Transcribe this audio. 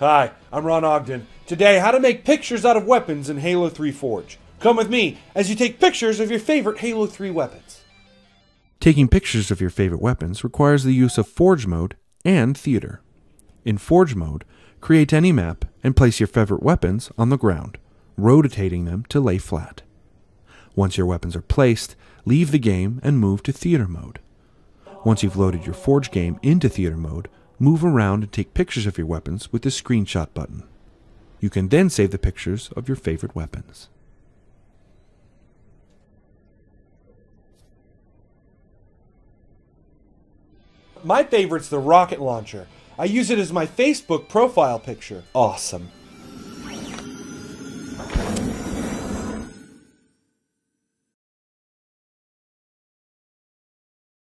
Hi, I'm Ron Ogden. Today, how to make pictures out of weapons in Halo 3 Forge. Come with me as you take pictures of your favorite Halo 3 weapons. Taking pictures of your favorite weapons requires the use of Forge mode and Theater. In Forge mode, create any map and place your favorite weapons on the ground, rotating them to lay flat. Once your weapons are placed, leave the game and move to Theater mode. Once you've loaded your Forge game into Theater mode, move around and take pictures of your weapons with the Screenshot button. You can then save the pictures of your favorite weapons. My favorite's the rocket launcher. I use it as my Facebook profile picture. Awesome.